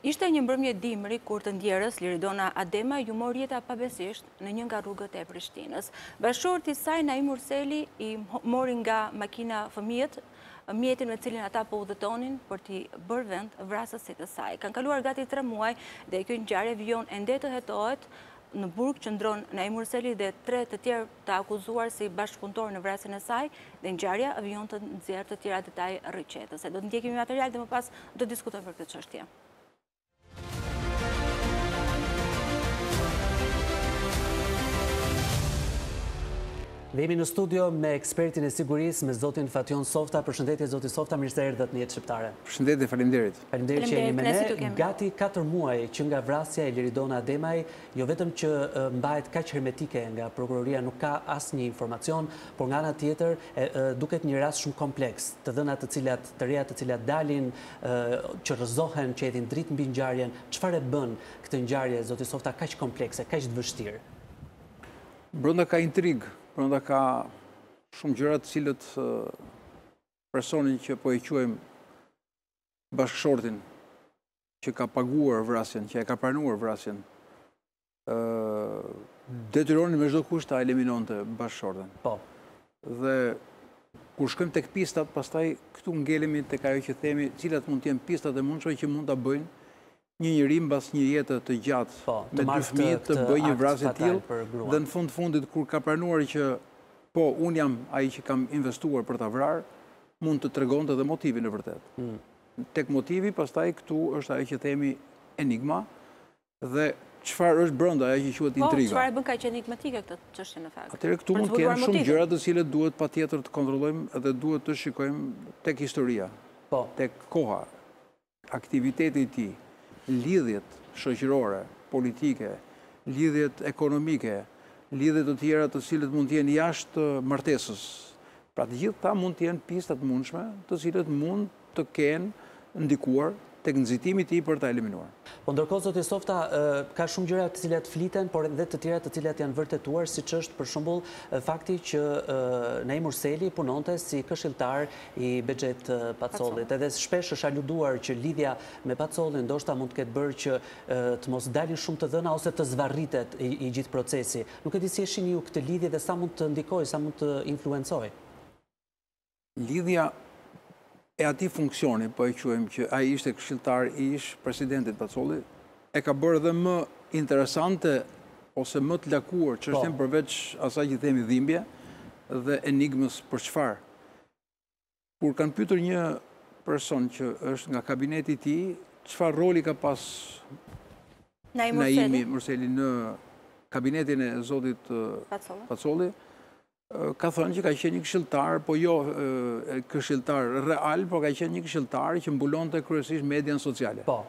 Ishte një mbrëmje dimri kur të ndjerës Liridona Ademaj iu mor jeta pabesisht në një nga rrugët e Prishtinës. Bashkëshorti i saj Naim Murseli i mori nga makina fëmijët mjetin me të cilin ata po udhëtonin për t'i bërë vend vrasësit të saj. Kanë kaluar gati tre muaj dhe kjo ngjarje vijon ende të hetohet në burg qëndron Naim Murseli dhe tre të tjerë të akuzuar si bashkëpunëtorë në vrasjen e saj dhe ngjarja vijon të nxjerrë të tjera detaje rrëqethëse. Do të ndjekim një material dhe më pas do të diskutojmë për këtë çështje. Dhe jemi në studio me ekspertin e sigurisë, me zotin Fatjon Softa. Përshëndetje, zoti Softa, mirë se erdhët në Jetë Shqiptare. Përshëndetje, faleminderit. Faleminderit që jeni me ne. Gati 4 muaj që nga vrasja e Liridona Ademaj, jo vetëm që mbahet kaq hermetike nga prokuroria, nuk ka asnjë informacion, por nga ana tjetër duket një rast shumë kompleks. Të dhëna të cilat, të reja të cilat dalin që rrëzohen, që hedhin dritë mbi ngjarjen, çfarë e bën këtë ngjarje, zoti Softa, kaq komplekse, kaq të vështirë? Brenda ka intrigë, brenda ka shumë gjëra të cilat personin që po e quajmë bashkëshortin që ka paguar vrasjen, që e ka pranuar vrasjen, Detyronin me çdo kusht ta eliminonte bashkëshorten. Po. Dhe kur shkojmë tek pistat, pastaj këtu ngelemi tek ajo që themi, cilat mund të jenë pistat e mundshme që mund ta bëjnë një njeri mbas një jete të gjatë po, me dy fëmijë të bëjë një vrasje të tillë dhe në fund fundit kur ka pranuar që po unë jam ai që kam investuar për ta vrarë, mund të tregonte edhe motivin e vërtetë. Mm. Tek motivi, pastaj këtu është ajo që themi enigma, Dhe çfarë është brenda, ajo që quhet intriga. Po, çfarë e bën kaq enigmatike këtë çështje në fakt. Atëherë këtu mund të jenë shumë gjëra të cilat duhet patjetër të kontrollojmë dhe duhet të shikojmë tek historia, po. tek koha, aktiviteti i tij, lidhjet shoqërore, politike, lidhjet ekonomike, lidhje të tjera të cilat mund të jenë jashtë martesës. Pra të gjitha këto mund të jenë pista të mundshme të cilat mund të kenë ndikuar tek nxitimi i tij për ta eliminuar. Po ndërkohë zoti Softa, ka shumë gjëra të cilat fliten, por edhe të tjera të cilat janë vërtetuar, siç është për shembull fakti që Naim Murseli punonte si këshilltar i Behgjet Pacollit. Edhe shpesh është aluduar që lidhja me Pacollin ndoshta mund të ketë bërë që të mos dalin shumë të dhëna ose të zvarritet i gjithë procesi. Nuk e di si e shihni ju këtë lidhje dhe sa mund të ndikojë, sa mund të influencojë? Lidhja e atij funksioni, po e quajmë që ai ishte këshilltar i ish presidentit Pacolli, e ka bërë edhe më interesante ose më të lakuar po. çështjen përveç asaj që themi dhimbje dhe enigmës për çfarë. Kur kanë pyetur një person që është nga kabineti i tij, çfarë roli ka pas Naim Murseli në kabinetin e zotit Pacolli, Ka thënë që ka qenë një këshilltar, po jo këshilltar real, por ka qenë një këshilltar që mbulonte kryesisht median sociale. Po.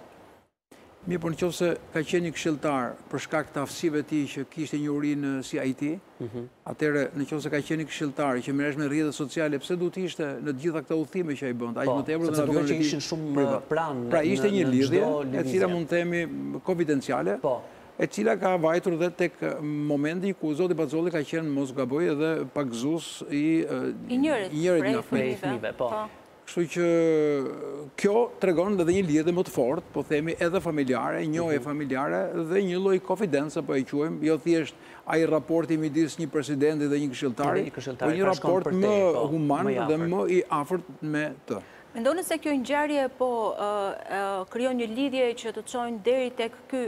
Mirëpo në qoftë se ka qenë një këshilltar për shkak të aftësive të tij që kishte një njohuri në IT, mhm. atëherë në qoftë se ka qenë një këshilltar që merresh me rrjetet sociale, pse duhet të ishte në të gjitha këto udhëtime që ai bënte, ai po, më të ebrë dhe në që ishin shumë pranë pra, në një lidhje, e cila mund të themi konfidenciale, po. e cila ka vajtur dhe tek momenti ku zoti Pacolli ka qenë mos gaboj edhe pagëzues i i njërit nga fëmijëve po kështu që kjo tregon edhe një lidhje më të fortë po themi edhe familjare njohje mhm. familjare dhe një lloj konfidence po e quajmë jo thjesht ai raporti midis një presidenti dhe një këshilltari po një raport më po, human dhe më i afërt me të Mendoni se kjo ngjarje po krijon një lidhje që të çojnë deri tek ky,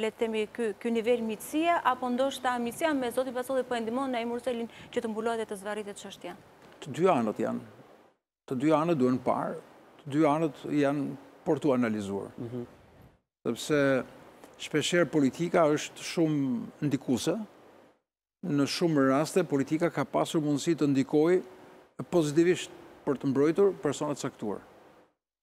le të themi, ky ky nivel miqësie apo ndoshta miqësia me zotin Pacolli po e ndihmon Naim Murselin që të mbulohet dhe të zvarritet çështja? Të dy anët janë. Të dy anët duhen parë, të dy anët janë për t'u analizuar. Mhm. Sepse shpeshherë politika është shumë ndikuese Në shumë raste, politika ka pasur mundësi të ndikojë pozitivisht për të mbrojtur persona të caktuar.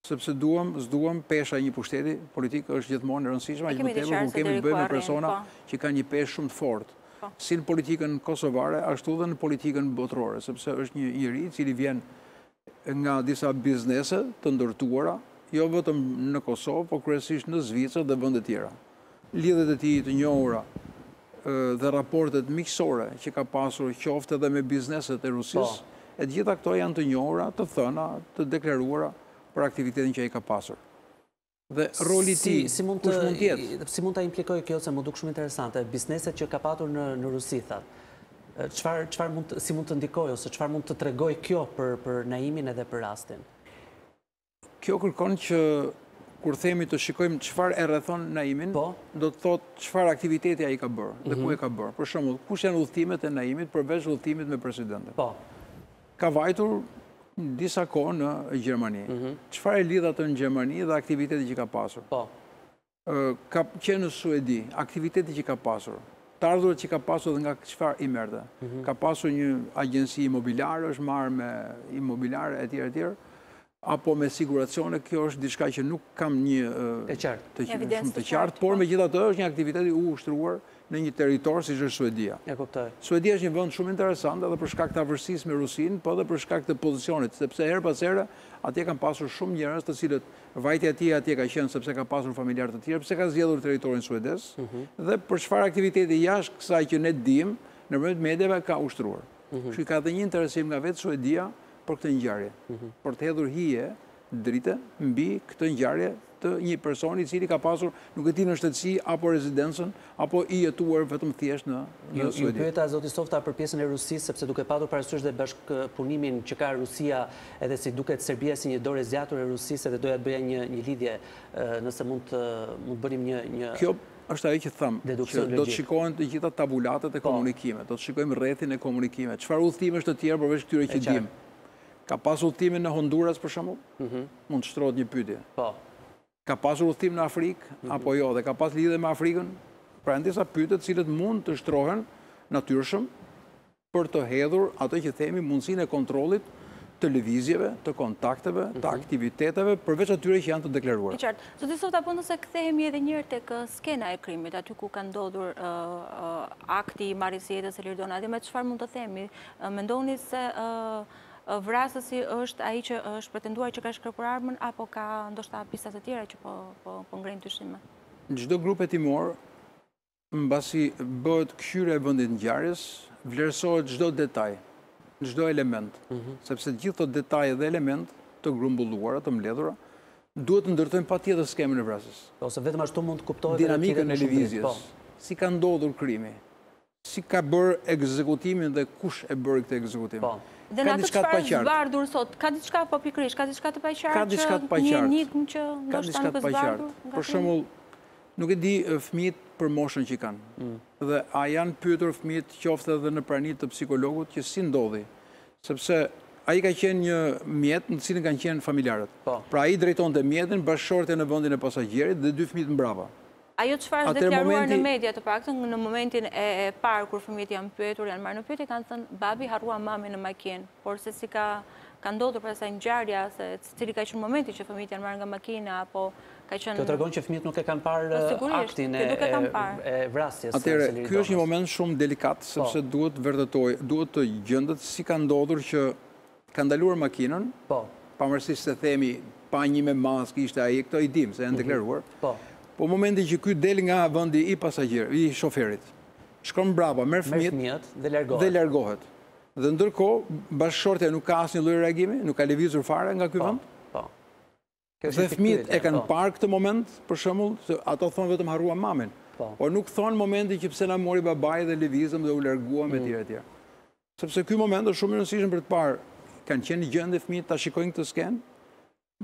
Sepse duam, s'duam, pesha e një pushteti politik është gjithmonë e rëndësishme, aq më tepër kur kemi të bëjmë me persona po. që kanë një peshë shumë të fortë. Po. Si në politikën kosovare, ashtu dhe në politikën botërore, sepse është një njeri i cili vjen nga disa biznese të ndërtuara jo vetëm në Kosovë, por kryesisht në Zvicër dhe vende të tjera. Lidhjet e tij të njohura dhe raportet miqësore që ka pasur qoftë edhe me bizneset e Rusisë, e të gjitha këto janë të njohura, të thëna, të deklaruara për aktivitetin që ai ka pasur. Dhe roli i tij, kush mund të jetë? Si mund ta implikojë kjo, se më duk shumë interesante, bizneset që ka patur në në Rusi, thatë. Çfarë çfarë mund të, si mund të ndikojë ose çfarë mund të tregojë kjo për për Naimin edhe për rastin? Kjo kërkon që kur themi të shikojmë çfarë e rrethon Naimin, do të thotë çfarë aktiviteti ai ka bërë dhe ku e ka bërë. Për shembull, kush janë udhëtimet e Naimit përveç udhëtimit me presidentin? Po. Ka vajtur disa kohë në Gjermani. Mhm. Çfarë e lidh atë në Gjermani dhe aktiviteti që ka pasur? Po. Ka qenë në Suedi, aktiviteti që ka pasur, të ardhurat që ka pasur dhe nga çfarë i merte. Mhm. Ka pasur një agjensi imobilare, është marrë me imobilare, e tjera, e tjera. apo me siguracione, kjo është diçka që nuk kam një evidencë të qartë, por megjithatë është një aktivitet i ushtruar në një territor siç është Suedia. E kuptoj. Suedia është një vend shumë interesant edhe për shkak të afërsisë me Rusinë, po edhe për shkak të pozicionit, sepse herë pas herë atje kanë pasur shumë njerëz të cilët vajtja e tij atje ka qenë sepse ka pasur familjarë të tjerë, pse ka zgjedhur territorin suedez dhe për çfarë aktiviteti jashtë kësaj që ne dimë nëpërmjet mediave ka ushtruar. Kështu që ka edhe një interesim nga vetë Suedia për këtë ngjarje, për të hedhur hije drite mbi këtë ngjarje të një personi i cili ka pasur, nuk e di nënshtetësi apo rezidencën, apo i jetuar vetëm thjesht në Suedi. Ju pyeta zoti Softa për pjesën e Rusisë, sepse duke patur parasysh dhe bashkëpunimin që ka Rusia edhe si duket Serbia si një dorë e zgjatur e Rusisë edhe doja të bëja një një lidhje nëse mund të mund të bënim një një është ajo që thamë, që do të shikohen të gjitha tabulatët e, po, komunikimeve, do të shikojmë rrethin e komunikimeve, çfarë udhëtimesh të tjera përveç këtyre që dimë. Ka pas udhëtime në Honduras për shembull, mhm. mund të shtrohet një pytje. Po. Ka pas udhëtime në Afrikë, mhm. apo jo, dhe ka pas lidhje me Afrikën, pra janë disa pytje të cilat mund të shtrohen natyrshëm, për të hedhur ato që themi mundësinë e kontrollit të lëvizjeve, të kontakteve, të mhm. aktiviteteve, përveç atyre që janë të deklaruar. E qartë, zoti Softa, po nëse kthehemi edhe njërë tek skena e krimit, aty ku ka ndodhur akti i marrjes së jetës së Liridonës, edhe me çfarë mund të themi, mendoni se vrasësi është ai që është pretenduar që ka shkrepur armën, apo ka ndoshta pista të tjera që po, po, po ngrenë dyshime? Në çdo grup hetimor, Mbasi bëhet këqyrja e vendit të ngjarjes, vlerësohet çdo detaj, çdo element, sepse të gjitha këto detaje dhe elementë të grumbulluara, të mbledhura, duhet të ndërtojnë patjetër skemën e vrasjes. Ose vetëm ashtu mund të kuptohet edhe të hidhet më shumë dritë. Dinamikën e lëvizjes, si ka ndodhur krimi, si ka bërë ekzekutimin dhe kush e bëri këtë ekzekutim. Po. Dhe në atë çfarë është zbardhur sot, ka diçka, po pikërisht, ka diçka të paqartë që një enigmë që ndoshta nuk është zbardhur nga krimi? Për shembull, Nuk e di fëmijët për moshën që kanë. Dhe a janë pyetur fëmijët qoftë edhe në prani të psikologut që si ndodhi. Sepse ai ka qenë një mjet në të cilin kanë qenë familjarët. Po. Pra ai drejtonte mjetin, bashkëshortja në vendin e pasagjerit dhe dy fëmijët mbrapa. Ajo çfarë është deklaruar në media të paktën në momentin e parë kur fëmijët janë pyetur, janë marrë në pyetje kanë thënë babi harroi mamin në makinë, por se si ka ka ndodhur pastaj ngjarja se Cili ka qenë momenti që fëmijët janë marrë nga makina apo ka qenë Kjo tregon që fëmijët nuk e kanë parë po, aktin e e vrasjes. Atëherë, ky është një moment shumë delikat po. sepse duhet të vërtetohet, duhet të gjendet si ka ndodhur që ka ndaluar makinën, po. pavarësisht se themi pa një me maskë ishte ai, këto i dimë se janë mhm. deklaruar. Po. Po momenti që ky del nga vendi i pasagjerit, i shoferit, shkon mbrapa, merr fëmijët dhe largohet. Dhe largohet. Dhe ndërkohë, bashkëshortja nuk ka asnjë lloj reagimi, nuk ka lëvizur fare nga ky po, vend? Po. Dhe fëmijët e kanë po. parë këtë moment, për shembull, ato thonë vetëm harruam mamin. Po. Por nuk thonë momentin që pse na mori babai dhe lëvizëm dhe u larguam etj mm. etj. Sepse ky moment është shumë i rëndësishëm për të parë kanë qenë në gjendje fëmijët ta shikojnë këtë skenë.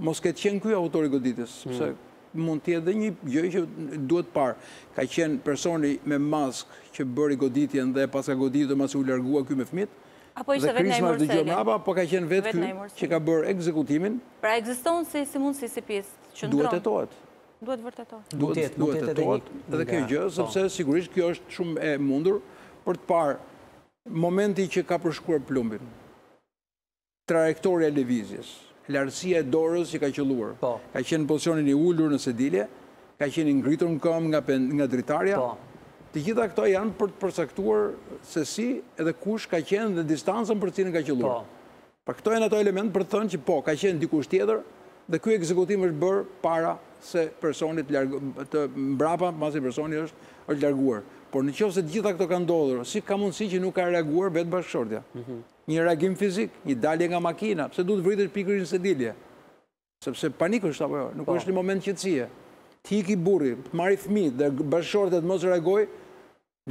Mos ketë qenë ky autori goditës, sepse mund të jetë dhe një gjë që duhet parë. Ka qenë personi me maskë që bëri goditjen dhe pas ka goditur masi u largua ky me fëmijët? Apo ishte vetë Naim Murseli? Apo ka qenë vetë ky që ka bërë ekzekutimin? Pra ekziston si mundësi, si pistë, qëndron. Duhet të hetohet. Duhet vërtetohet. Duhet të hetohet edhe kjo gjë, sepse sigurisht kjo është shumë e mundur për të parë momentin që ka përshkuar plumbi. Trajektorja e lëvizjes, lartësia e dorës që ka qëlluar, ka qenë në pozicionin e ulur në sedilje, ka qenë i ngritur në këmbë nga dritarja, të gjitha këto janë për të përcaktuar se si edhe kush ka qenë dhe distancën për të cilën ka qëlluar. Pra këto janë ato elementë për të thënë që po, ka qenë dikush tjetër dhe ky ekzekutim është bërë para se personi të, mbrapa masi personi është është larguar. Por në qoftë se të gjitha këto kanë ndodhur, si ka mundësi që nuk ka reaguar vetë bashkëshortja? Një reagim fizik, një dalje nga makina, pse duhet të vritesh pikërisht në sedilje? Sepse panik është apo jo? Nuk është një moment qetësie. Të iki burri, të marrë fëmijët dhe bashkëshortja të mos reagojë,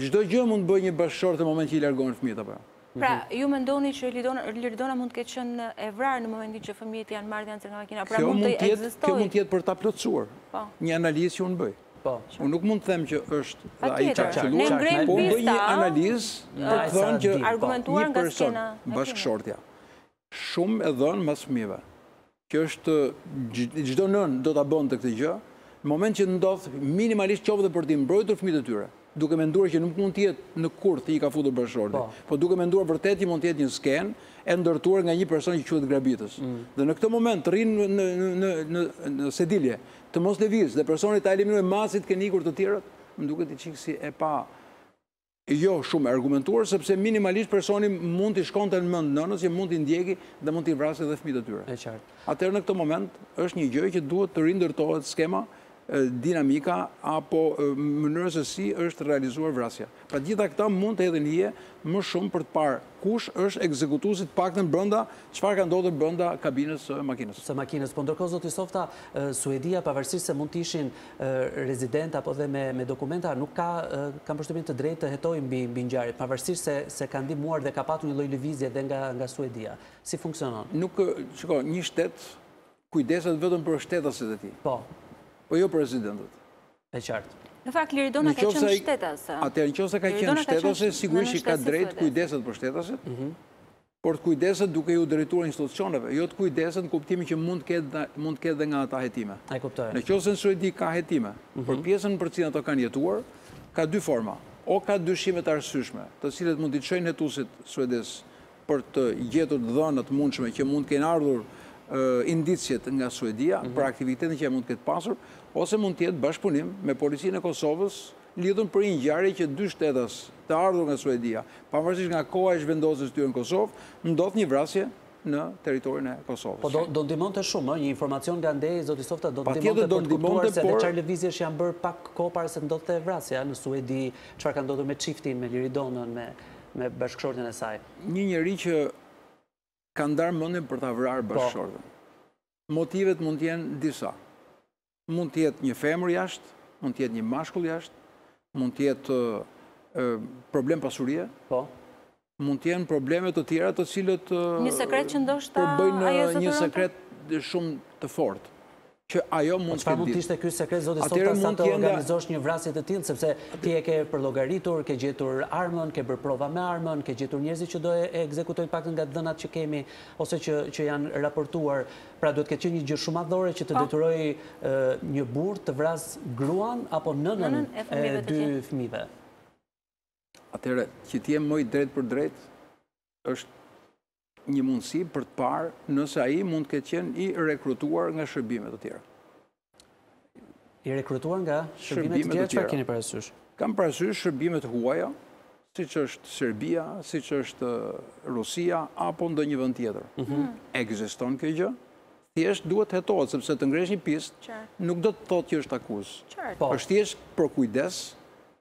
çdo gjë mund të bëjë një bashkëshorte në momentin që i largohen fëmijët apo jo? Pra, ju mendoni që Liridona mund të ketë qenë e vrarë në momentin që fëmijët janë marrë dhe janë nxjerrë nga makina, pra mund të ekzistojë? Kjo mund të jetë për ta plotësuar. Po. Një analizë që unë bëj. Po. Unë nuk mund të them që është dhe ai që ka qëlluar, po unë bëj një analizë për të thënë që një person, bashkëshortja, shumë e dhënë mas fëmijëve, që është çdo nënë do ta bënte këtë gjë, në moment që ndodh minimalisht qoftë dhe për t'i mbrojtur fëmijët e tyre, duke menduar që nuk mund të jetë në kurth që i ka futur bashkëshorti, po. po duke menduar vërtet që mund të jetë një skenë e ndërtuar nga një person që quhet grabitës. Mm. Dhe në këtë moment të rrijë në në në në sedilje, Të mos lëvizë dhe personi ta eliminojë masi të kenë ikur të tjerët, më duket një çik si e pa jo shumë e argumentuar, sepse minimalisht personi mund t'i shkonte në mend nënës që mund t'i ndjekë dhe mund t'i vrasë edhe fëmijët e tyre. E qartë. Atëherë në këtë moment është një gjë që duhet të rindërtohet skema, dinamika apo mënyra se si është realizuar vrasja. Të gjitha këta mund të hedhin hije më shumë për të parë kush është ekzekutuesi të paktën brenda çfarë ka ndodhur brenda kabinës së makinës. Së makinës. Po ndërkohë zoti Softa, Suedia pavarësisht se mund të ishin rezidentë apo dhe me me dokumenta nuk ka kam përshtypjen të drejtë të hetojë mbi mbi ngjarjen, pavarësisht se se ka ndihmuar dhe ka patur një lloj lëvizje dhe nga nga Suedia. Si funksionon? Nuk shiko, një shtet kujdeset vetëm për shtetasit e tij. Po. Po jo për rezidentët. E qartë. Në fakt, Liridona ka qenë shtetase. Atëherë, në qoftë se ka qenë shtetase, sigurisht që ka të drejtë të kujdeset për shtetasit, mhm. por të kujdeset duke iu drejtuar institucioneve, jo të kujdeset në kuptimin që mund të ketë dhe nga ata hetime. E kuptoj. Në qoftë se në Suedi ka hetime, mhm. për pjesën për të cilën ata kanë jetuar, ka dy forma. O ka dyshime të arsyshme, të cilat mund t'i çojnë hetuesit e Suedisë për të gjetur të dhëna të mundshme që mund të kenë ardhur indicjet nga Suedia për aktivitetin që ai mund të ketë pasur, ose mund të jetë bashkëpunim me Policinë e Kosovës lidhur për një ngjarje që dy shtetas të ardhur nga Suedia, pavarësisht nga koha e zhvendosjes së tyre në Kosovë, ndodh një vrasje në territorin e Kosovës. Po do ndihmonte shumë, ëh, një informacion nga andej, zoti Softa, do ndihmonte për të kuptuar se edhe çfarë lëvizjesh janë bërë pak kohë para se të ndodhte vrasja në Suedi, çfarë ka ndodhur me çiftin, me Liridonën, me me bashkëshortin e saj. Një njeri që ka ndarë mendjen për ta vrarë bashkëshorten. Motivet mund të jenë disa. Mund të jetë një femër jashtë, mund të jetë një mashkull jashtë, mund të jetë problem pasurie, mund të jenë probleme të tjera të cilat përbëjnë një sekret shumë të fortë. që ajo mund të ketë ditur. Çfarë mund të ishte ky sekret zoti Softa sa të organizosh një vrasje të tillë, sepse ti e ke përllogaritur, ke gjetur armën, ke bërë prova me armën, ke gjetur njerëzit që do e ekzekutojnë të paktën nga të dhënat që kemi ose që që janë raportuar. Pra duhet të ketë qenë një gjë shumë madhore që të po. detyrojë një burrë të vrasë gruan apo nënën e dy fëmijëve. Atëherë, që të jem më i drejtpërdrejtë është një mundësi për të parë nëse ai mund të ketë qenë i rekrutuar nga shërbime të tjera. I rekrutuar nga shërbime të tjera, çfarë keni parasysh? Kam parasysh shërbime të huaja, siç është Serbia, siç është Rusia, apo ndonjë vend tjetër. Mhm. Ekziston kjo gjë, thjesht duhet të hetohet, sepse të ngresh një pistë, nuk do të thotë që është akuzë. Po. është thjesht për kujdes,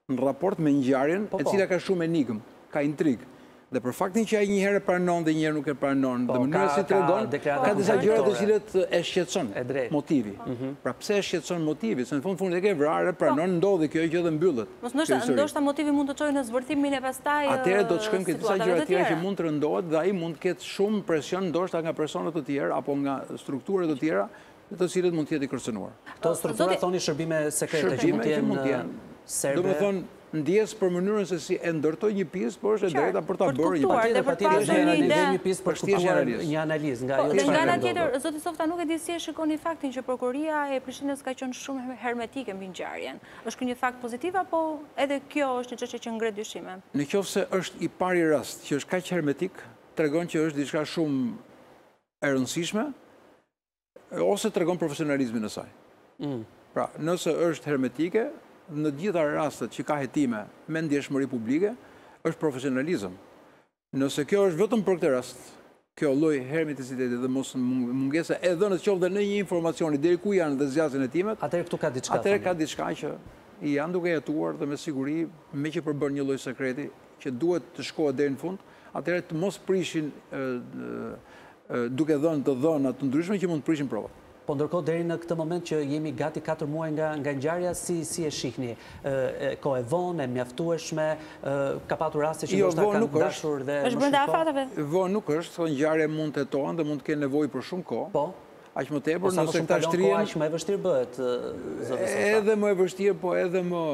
në raport me ngjarjen, po, e po. cila ka shumë enigmë, ka intrigë. Dhe për faktin që ai një herë e pranon dhe një herë nuk e pranon, po, dhe mënyra si tregon, ka disa gjëra të cilat e shqetëson motivi. Mhm. Pra pse e shqetëson motivi? Se në fund fundit e ke vrarë, e po. pranon, ndodhi kjo gjë dhe mbyllet. Mos ndoshta, ndoshta motivi mund të çojë në zbërthimin e pastaj situatave të tjera. Atëherë do të shkojmë te disa gjëra të tjera që mund të rëndohet dhe ai mund të ketë shumë presion ndoshta nga persona të tjerë apo nga struktura të tjera Dhe të cilët mund të jetë i kërcënuar. Këto struktura thoni shërbime sekrete që mund të jenë serbe. Domethënë ndjesë për mënyrën se si e ndërtoj një pistë, por është e drejta për ta bërë një pistë. Dhe për të pasur një ide. Një pistë për të kuptuar një analizë nga ajo çfarë ndodhi. Nga ana tjetër, zoti Softa, nuk e di si e shikoni faktin që prokuroria e Prishtinës ka qenë shumë hermetike mbi ngjarjen. Është ky një fakt pozitiv apo edhe kjo është një çështje që ngre dyshime? Në qoftë se është i pari rast që është kaq hermetik, tregon që është diçka shumë e rëndësishme Ose tregon profesionalizmin e saj. Mm. Pra, nëse është hermetike, në të gjitha rastet që ka hetime me ndjeshmëri publike, është profesionalizëm. Nëse kjo është vetëm për këtë rast, kjo lloj hermeticiteti dhe mos mungese e dhënies qoftë dhe e një informacioni deri ku janë dhe s'janë hetimet, atëherë këtu ka diçka, atëherë ka diçka që janë duke hetuar dhe me siguri meqë përbën një lloj sekreti që duhet të shkohet deri në fund, atëherë të mos prishin duke dhënë të dhëna të ndryshme që mund të prishin provat. Po ndërkohë deri në këtë moment që jemi gati katër muaj nga nga ngjarja si si e shihni kohë e vonë e mjaftueshme ka patur raste që ndoshta kanë dashur dhe më shumë kohë vonë nuk është këto ngjarje mund të hetohen dhe mund të kenë nevojë për shumë kohë po aq më tepër nëse të shtrihen aq më e vështirë bëhet zoti Softa edhe më e vështirë po edhe më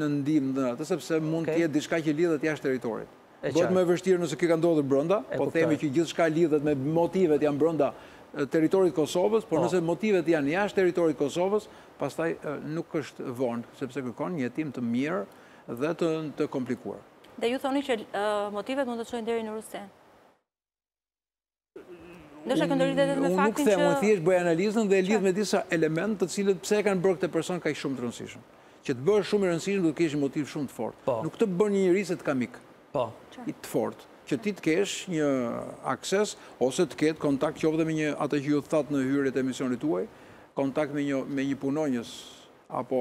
në ndihmë dhe atë sepse mund të jetë diçka që lidhet jashtë territorit Bëhet më e vështirë nëse kjo ka ndodhur brenda, po themi që gjithçka lidhet me motivet janë brenda territorit të Kosovës, por nëse motivet janë jashtë territorit të Kosovës, pastaj nuk është vonë, sepse kërkon një hetim të mirë dhe të komplikuar. Dhe ju thoni që motivet mund të çojnë deri në Rusi? Ndoshta kjo do lidhet edhe me faktin që Unë nuk them, unë thjesht bëj analizën dhe e lidh me disa elementë të cilët pse e kanë bërë këtë person kaq shumë të rëndësishëm. Që të bëhesh shumë i rëndësishëm duhet të kesh një motiv shumë të fortë. Po. Nuk të bën një njeri se të ka mik. Po. I të fortë, që ti të kesh një akses ose të ketë kontakt qoftë dhe me atë që ju thatë në hyrje të emisionit tuaj, kontakt me një me një punonjës apo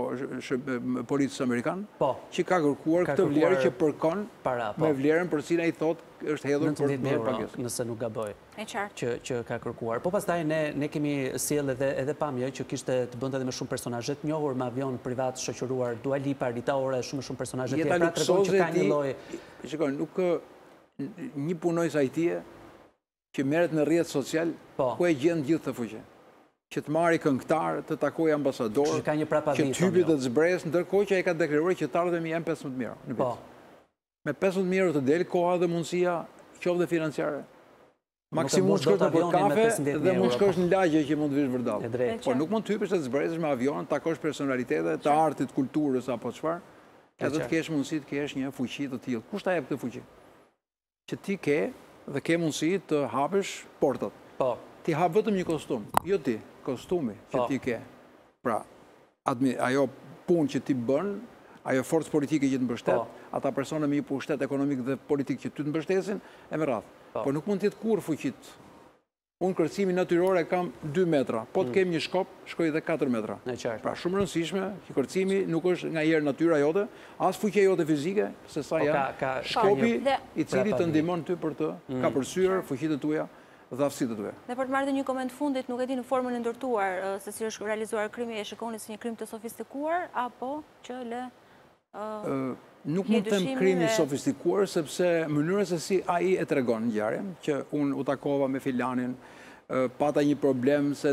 polic amerikan, që ka kërkuar këtë vlerë që përkon me vlerën për të cilën ai thotë është hedhur për pagesë. Nëntëdhjetë mijë euro, nëse nuk gaboj. E qartë. Që ka kërkuar. Po pastaj ne ne kemi sjellë edhe edhe pamje që kishte të bënte edhe me shumë personazhe të njohur, me avionë privatë të shoqëruar Dua Lipa, Rita Ora e shumë e shumë personazhe të tjerë. Pra tregon që ka një lloj Shikoj, nuk një punonjës IT-je që merret në rrjet social, ku e gjen gjithë këtë fuqi? Që të marrë këngëtarë, të takojë ambasadorë, që të hipë dhe të zbresë, ndërkohë që ai ka deklaruar që të ardhurat janë pesëmbëdhjetë mijë euro në vit. Me pesëmbëdhjetë mijë euro të del koha dhe mundësia, qoftë dhe financiare. Maksimum shkosh në një kafe dhe mund të shkosh në lagje që mund të vish vërdallë. Por nuk mund të hipësh e të zbresësh me avion, të takosh personalitete të artit, kulturës apo çfarë, edhe të kesh mundësi të kesh një fuqi të tillë. Kush ta jep këtë fuqi? Që ti ke dhe ke mundësi të hapësh portat. Po. T'i hap vetëm një kostum, jo ti, kostumi që ti ke. Pra, ajo punë që ti bën, ajo forcë politike që të mbështet, ata persona me një pushtet ekonomik dhe politik që ty të mbështesin, e me radhë. Po. Por nuk mund të jetë kurrë fuqit Unë kërcimin natyror e kam 2 metra, po të mm. kem një shkop, shkoj dhe 4 metra. E qartë. Pra shumë e rëndësishme, kërcimi nuk është nga as natyra jote, as fuqia jote fizike, sesa po, nga shkopi i cili të ndihmon ty për të mm. kapërcyer fuqitë e tuja dhe aftësitë e tuja. Dhe për të marrë dhe një koment të fundit, nuk e di në formën e ndërtuar, se si është realizuar krimi e shikoni si një krim të sofistikuar, apo që le Nuk mund të them krim i sofistikuar, sepse mënyra se si ai e tregon ngjarjen, që unë u takova me filanin, pata një problem se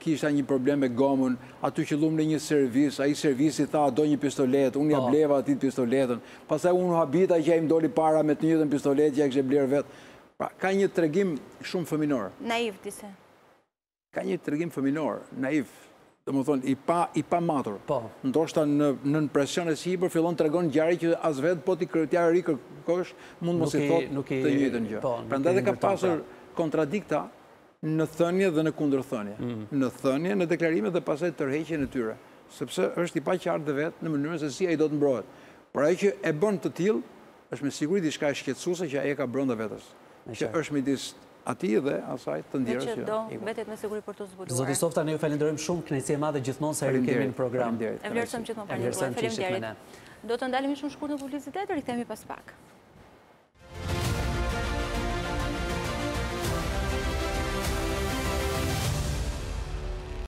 kisha një problem me gomën, aty qëlluam në një servis, ai servisi i tha do një pistoletë, unë ia bleva atij pistoletën, pastaj unë u habita që ai më doli para me të njëjtën pistoletë që ia kisha blerë vetë. Pra, ka një tregim shumë fëmijënor. Naiv disi. Ka një tregim fëmijënor, naiv, domethënë i pa i pamatur. Po. Ndoshta në nën presion e sipër fillon tregon ngjarje që as vetë po ti t'ia rikërkosh mund mos i thotë të njëjtën gjë. Po, Prandaj dhe ka pasur pra. kontradikta në thënie dhe në kundërthënie. Mm. Në thënie, në deklarime dhe pastaj tërheqjen e tyre, sepse është i paqartë dhe vetë në mënyrën se si ai do të mbrohet. Por ajo që e bën të tillë Është me siguri diçka shqetësuese që ai e ka brenda vetes, që është midis atij dhe asaj të ndjerës që do mbetet me siguri për t'u zbuluar. Zoti Softa, ne ju falënderojmë shumë, kënaqësi e madhe gjithmonë sa ju kemi në program. Faleminderit. E vlerësojmë gjithmonë praninë tuaj. Faleminderit. Do të ndalemi shumë shkurt në publicitet, rikthehemi pas pak.